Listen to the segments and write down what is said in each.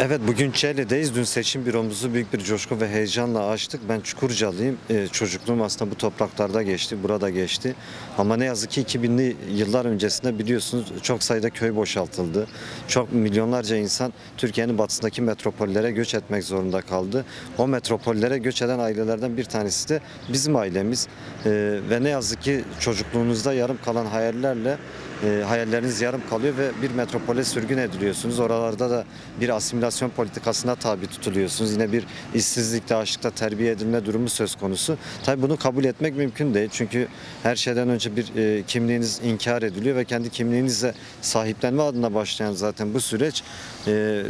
Evet bugün Çeyli'deyiz. Dün seçim büromuzu büyük bir coşku ve heyecanla açtık. Ben Çukurcalıyım. Ee, çocukluğum aslında bu topraklarda geçti, burada geçti. Ama ne yazık ki 2000'li yıllar öncesinde biliyorsunuz çok sayıda köy boşaltıldı. Çok milyonlarca insan Türkiye'nin batısındaki metropollere göç etmek zorunda kaldı. O metropollere göç eden ailelerden bir tanesi de bizim ailemiz. Ee, ve ne yazık ki çocukluğunuzda yarım kalan hayallerle e, hayalleriniz yarım kalıyor ve bir metropole sürgün ediliyorsunuz. Oralarda da bir asimilasyon politikasına tabi tutuluyorsunuz. Yine bir işsizlikte, açlıkta terbiye edilme durumu söz konusu. Tabii bunu kabul etmek mümkün değil. Çünkü her şeyden önce bir e, kimliğiniz inkar ediliyor ve kendi kimliğinizle sahiplenme adına başlayan zaten bu süreç e,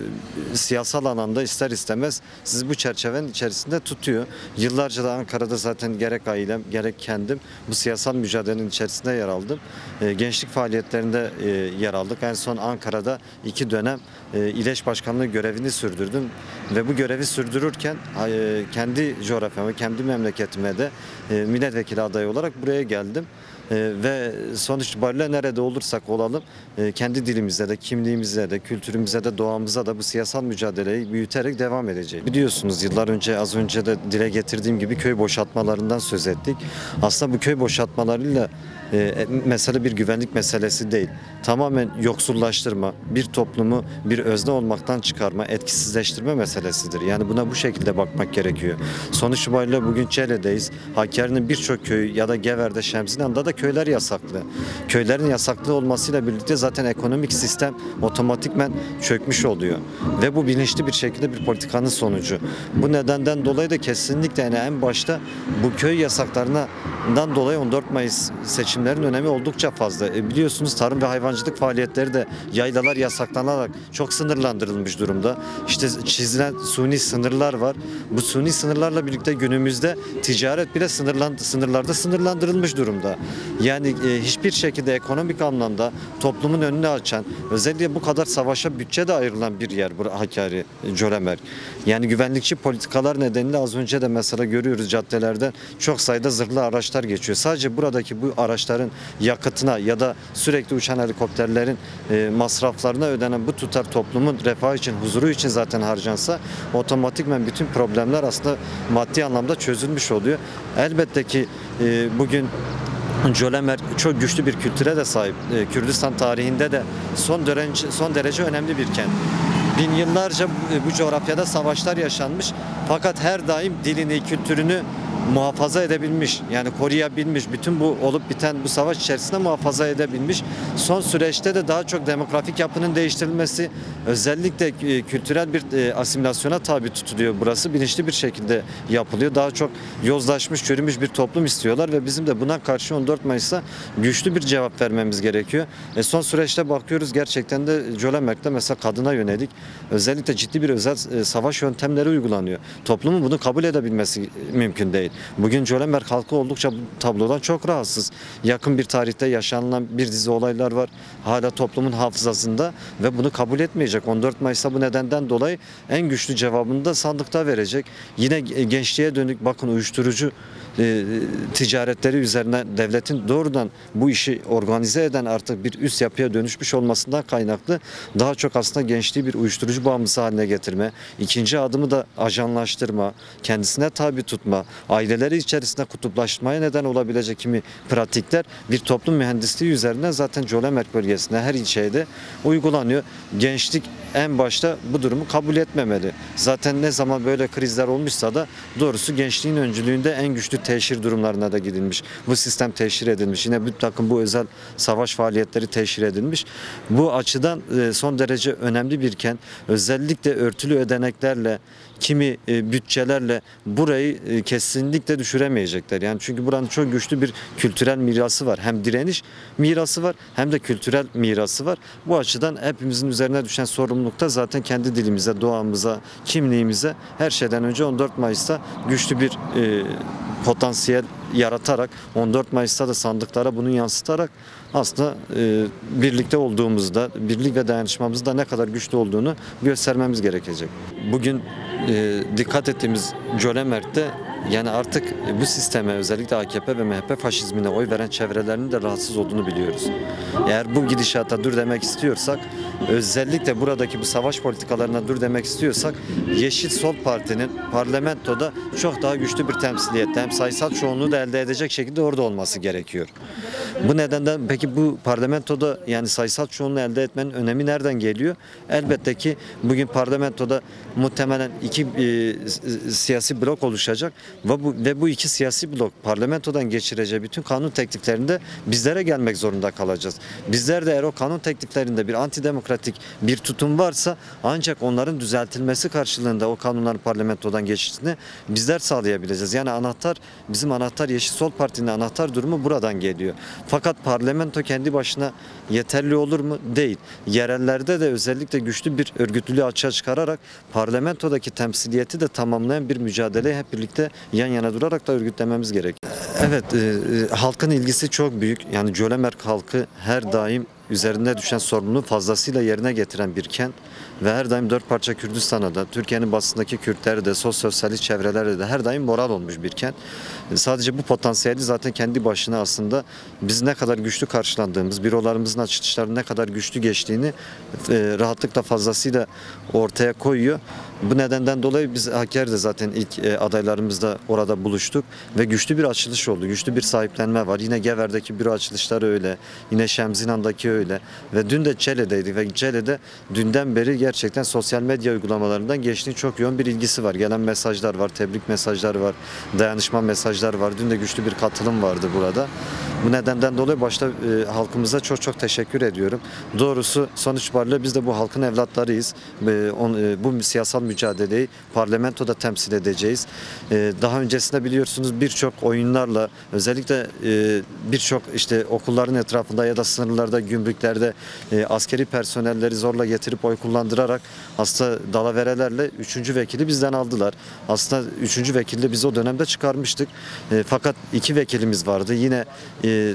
siyasal alanda ister istemez sizi bu çerçevenin içerisinde tutuyor. Yıllarca da Ankara'da zaten gerek ailem gerek kendim bu siyasal mücadelenin içerisinde yer aldım. E, gençlik faaliyetlerinde e, yer aldık. En son Ankara'da iki dönem e, İleş Başkanlığı görevini sürdürdüm ve bu görevi sürdürürken e, kendi coğrafyama, kendi memleketime de e, milletvekili adayı olarak buraya geldim. E, ve sonuç itibariyle nerede olursak olalım e, kendi dilimizde de, kimliğimizde de, kültürümüze de, doğamıza da bu siyasal mücadeleyi büyüterek devam edeceğiz. Biliyorsunuz yıllar önce az önce de dile getirdiğim gibi köy boşaltmalarından söz ettik. Aslında bu köy boşaltmalarıyla e, mesele bir güvenlik meselesi değil. Tamamen yoksullaştırma, bir toplumu bir özne olmaktan çıkarma, etkisizleştirme meselesidir. Yani buna bu şekilde bakmak gerekiyor. Sonuç itibariyle bugün Çele'deyiz. Hakkari'nin birçok köyü ya da Gever'de, Şemsinan'da da köyler yasaklı. Köylerin yasaklı olmasıyla birlikte zaten ekonomik sistem otomatikmen çökmüş oluyor. Ve bu bilinçli bir şekilde bir politikanın sonucu. Bu nedenden dolayı da kesinlikle yani en başta bu köy yasaklarından dolayı 14 Mayıs seçimlerin önemi oldukça fazla. E biliyorsunuz tarım ve hayvancılık faaliyetleri de yaylalar yasaklanarak çok sınırlandırılmış durumda. İşte çizilen suni sınırlar var. Bu suni sınırlarla birlikte günümüzde ticaret bile sınırlan, sınırlarda sınırlandırılmış durumda. Yani e, hiçbir şekilde ekonomik anlamda toplumun önünü açan, özellikle bu kadar savaşa bütçe de ayrılan bir yer bu Hakkari, e, Colemer. Yani güvenlikçi politikalar nedeniyle az önce de mesela görüyoruz caddelerden çok sayıda zırhlı araçlar geçiyor. Sadece buradaki bu araçların yakıtına ya da sürekli uçan helikopterlerin e, masraflarına ödenen bu tutar toplumun refahı için, huzuru için zaten harcansa otomatikmen bütün problemler aslında maddi anlamda çözülmüş oluyor. Elbette ki e, bugün Colemer çok güçlü bir kültüre de sahip. E, Kürdistan tarihinde de son derece, son derece önemli bir kent. Bin yıllarca bu coğrafyada savaşlar yaşanmış. Fakat her daim dilini, kültürünü muhafaza edebilmiş. Yani koruyabilmiş. Bütün bu olup biten bu savaş içerisinde muhafaza edebilmiş. Son süreçte de daha çok demografik yapının değiştirilmesi, özellikle e, kültürel bir e, asimilasyona tabi tutuluyor burası. Bilinçli bir şekilde yapılıyor. Daha çok yozlaşmış, çürümüş bir toplum istiyorlar ve bizim de buna karşı 14 Mayıs'ta güçlü bir cevap vermemiz gerekiyor. E son süreçte bakıyoruz gerçekten de Colemerk'te mesela kadına yönelik özellikle ciddi bir özel e, savaş yöntemleri uygulanıyor. Toplumun bunu kabul edebilmesi mümkün değil. Bugün Colemerk halkı oldukça bu tablodan çok rahatsız. Yakın bir tarihte yaşanılan bir dizi olaylar var. Hala toplumun hafızasında ve bunu kabul etmeyecek. 14 Mayıs'ta bu nedenden dolayı en güçlü cevabını da sandıkta verecek. Yine gençliğe dönük bakın uyuşturucu e, ticaretleri üzerine devletin doğrudan bu işi organize eden artık bir üst yapıya dönüşmüş olmasından kaynaklı daha çok aslında gençliği bir uyuşturucu bağımlısı haline getirme, ikinci adımı da ajanlaştırma, kendisine tabi tutma, aileleri içerisinde kutuplaşmaya neden olabilecek kimi pratikler bir toplum mühendisliği üzerinden zaten Colemerk bölgesinde her ilçede uygulanıyor. Gençlik en başta bu durumu kabul etmemeli. Zaten ne zaman böyle krizler olmuşsa da doğrusu gençliğin öncülüğünde en güçlü teşhir durumlarına da gidilmiş. Bu sistem teşhir edilmiş. Yine bir takım bu özel savaş faaliyetleri teşhir edilmiş. Bu açıdan e, son derece önemli bir kent. Özellikle örtülü ödeneklerle kimi e, bütçelerle burayı e, kesinlikle düşüremeyecekler. Yani çünkü buranın çok güçlü bir kültürel mirası var. Hem direniş mirası var hem de kültürel mirası var. Bu açıdan hepimizin üzerine düşen sorumlulukta zaten kendi dilimize, doğamıza, kimliğimize her şeyden önce 14 Mayıs'ta güçlü bir e, potansiyel yaratarak 14 Mayıs'ta da sandıklara bunu yansıtarak aslında e, birlikte olduğumuzda, birlik ve dayanışmamızda ne kadar güçlü olduğunu göstermemiz gerekecek. Bugün e, dikkat ettiğimiz Cölemert'te yani artık bu sisteme özellikle AKP ve MHP faşizmine oy veren çevrelerinin de rahatsız olduğunu biliyoruz. Eğer bu gidişata dur demek istiyorsak özellikle buradaki bu savaş politikalarına dur demek istiyorsak Yeşil Sol Parti'nin parlamentoda çok daha güçlü bir temsiliyette hem sayısal çoğunluğu da elde edecek şekilde orada olması gerekiyor. Bu nedenden peki bu parlamentoda yani sayısal çoğunluğu elde etmenin önemi nereden geliyor? Elbette ki bugün parlamentoda muhtemelen iki e, siyasi blok oluşacak ve bu, ve bu iki siyasi blok parlamentodan geçireceği bütün kanun tekliflerinde bizlere gelmek zorunda kalacağız. Bizler de eğer o kanun tekliflerinde bir antidemokratik bir tutum varsa ancak onların düzeltilmesi karşılığında o kanunların parlamentodan geçişini bizler sağlayabileceğiz. Yani anahtar bizim anahtar Yeşil Sol Parti'nin anahtar durumu buradan geliyor. Fakat parlamento kendi başına yeterli olur mu? Değil. Yerellerde de özellikle güçlü bir örgütlülüğü açığa çıkararak parlamentodaki temsiliyeti de tamamlayan bir mücadeleyi hep birlikte yan yana durarak da örgütlememiz gerekiyor. Evet, e, e, halkın ilgisi çok büyük. Yani Cölemerk halkı her daim üzerinde düşen sorumluluğu fazlasıyla yerine getiren bir kent ve her daim dört parça Kürdistan'a da Türkiye'nin basındaki Kürtleri de sosyalist çevrelerde de her daim moral olmuş bir kent. Sadece bu potansiyeli zaten kendi başına aslında biz ne kadar güçlü karşılandığımız, bürolarımızın açılışları ne kadar güçlü geçtiğini e, rahatlıkla fazlasıyla ortaya koyuyor. Bu nedenden dolayı biz Hakkari'de zaten ilk e, adaylarımızda orada buluştuk ve güçlü bir açılış oldu. Güçlü bir sahiplenme var. Yine Gever'deki büro açılışları öyle. Yine Şemzinan'daki öyle. Ve dün de Çele'deydik ve Çele'de dünden beri gerçekten sosyal medya uygulamalarından geçtiği çok yoğun bir ilgisi var. Gelen mesajlar var, tebrik mesajları var, dayanışma mesajları var. Dün de güçlü bir katılım vardı burada. Bu nedenden dolayı başta e, halkımıza çok çok teşekkür ediyorum. Doğrusu sonuç itibariyle biz de bu halkın evlatlarıyız. E, on, e, bu siyasal mücadeleyi parlamentoda temsil edeceğiz. E, daha öncesinde biliyorsunuz birçok oyunlarla özellikle e, birçok işte okulların etrafında ya da sınırlarda, gümrüklerde e, askeri personelleri zorla getirip oy kullandırarak aslında dalaverelerle üçüncü vekili bizden aldılar. Aslında üçüncü vekili de biz o dönemde çıkarmıştık. E, fakat iki vekilimiz vardı. Yine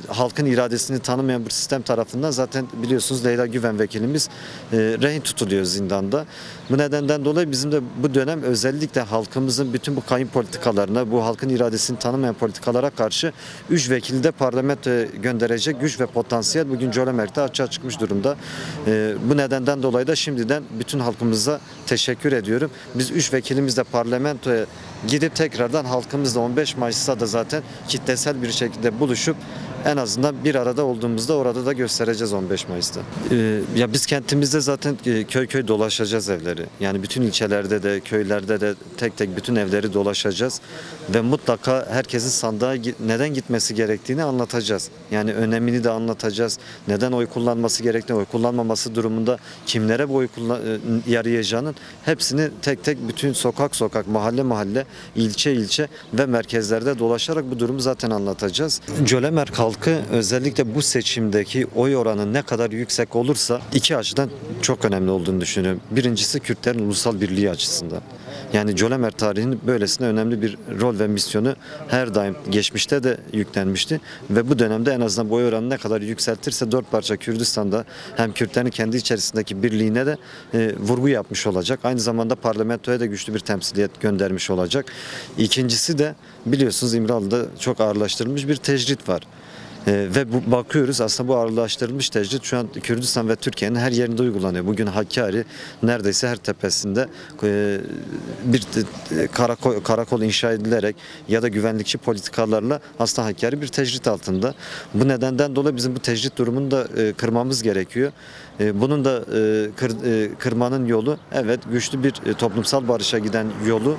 halkın iradesini tanımayan bir sistem tarafından zaten biliyorsunuz Leyla Güven vekilimiz rehin tutuluyor zindanda. Bu nedenden dolayı bizim de bu dönem özellikle halkımızın bütün bu kayın politikalarına, bu halkın iradesini tanımayan politikalara karşı 3 vekili de parlamentoya gönderecek güç ve potansiyel bugün Cölemerk'te açığa çıkmış durumda. E, bu nedenden dolayı da şimdiden bütün halkımıza teşekkür ediyorum. Biz 3 vekilimiz de parlamentoya gidip tekrardan halkımızla 15 Mayıs'ta da zaten kitlesel bir şekilde buluşup en azından bir arada olduğumuzda orada da göstereceğiz 15 Mayıs'ta. Ee, ya biz kentimizde zaten e, köy köy dolaşacağız evleri. Yani bütün ilçelerde de köylerde de tek tek bütün evleri dolaşacağız ve mutlaka herkesin sandığa neden gitmesi gerektiğini anlatacağız. Yani önemini de anlatacağız. Neden oy kullanması gerektiğini, oy kullanmaması durumunda kimlere bu oy kullan- e, yarayacağının hepsini tek tek bütün sokak sokak, mahalle mahalle, ilçe ilçe ve merkezlerde dolaşarak bu durumu zaten anlatacağız. Cölemerk halkı özellikle bu seçimdeki oy oranı ne kadar yüksek olursa iki açıdan çok önemli olduğunu düşünüyorum. Birincisi Kürtlerin ulusal birliği açısından. Yani Cölemerk tarihinin böylesine önemli bir rol ve misyonu her daim geçmişte de yüklenmişti ve bu dönemde en azından bu oy oranını ne kadar yükseltirse dört parça Kürdistan'da hem Kürtlerin kendi içerisindeki birliğine de e, vurgu yapmış olacak. Aynı zamanda parlamentoya da güçlü bir temsiliyet göndermiş olacak. İkincisi de biliyorsunuz İmralı'da çok ağırlaştırılmış bir tecrit var. Ee, ve bu, bakıyoruz aslında bu ağırlaştırılmış tecrit şu an Kürdistan ve Türkiye'nin her yerinde uygulanıyor. Bugün Hakkari neredeyse her tepesinde e, bir e, karakol, karakol inşa edilerek ya da güvenlikçi politikalarla aslında Hakkari bir tecrit altında. Bu nedenden dolayı bizim bu tecrit durumunu da e, kırmamız gerekiyor. Bunun da kır- kırmanın yolu evet güçlü bir toplumsal barışa giden yolu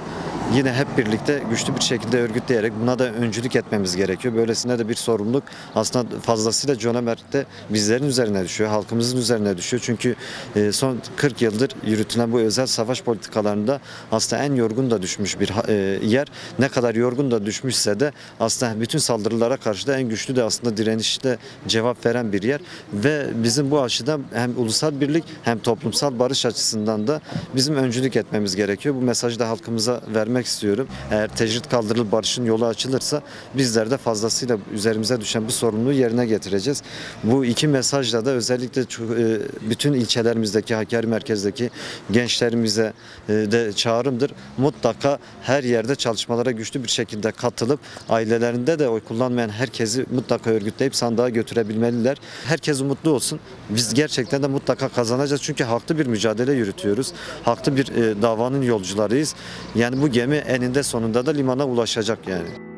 yine hep birlikte güçlü bir şekilde örgütleyerek buna da öncülük etmemiz gerekiyor. Böylesine de bir sorumluluk aslında fazlasıyla Cölemert'te bizlerin üzerine düşüyor, halkımızın üzerine düşüyor. Çünkü e, son 40 yıldır yürütülen bu özel savaş politikalarında aslında en yorgun da düşmüş bir e, yer. Ne kadar yorgun da düşmüşse de aslında bütün saldırılara karşı da en güçlü de aslında direnişte cevap veren bir yer. Ve bizim bu açıdan hem ulusal birlik hem toplumsal barış açısından da bizim öncülük etmemiz gerekiyor. Bu mesajı da halkımıza vermek vermek istiyorum. Eğer tecrit kaldırılıp barışın yolu açılırsa bizler de fazlasıyla üzerimize düşen bu sorumluluğu yerine getireceğiz. Bu iki mesajla da özellikle e, bütün ilçelerimizdeki, Hakkari merkezdeki gençlerimize e, de çağrımdır. Mutlaka her yerde çalışmalara güçlü bir şekilde katılıp ailelerinde de oy kullanmayan herkesi mutlaka örgütleyip sandığa götürebilmeliler. Herkes mutlu olsun. Biz gerçekten de mutlaka kazanacağız. Çünkü haklı bir mücadele yürütüyoruz. Haklı bir e, davanın yolcularıyız. Yani bu gemi eninde sonunda da limana ulaşacak yani.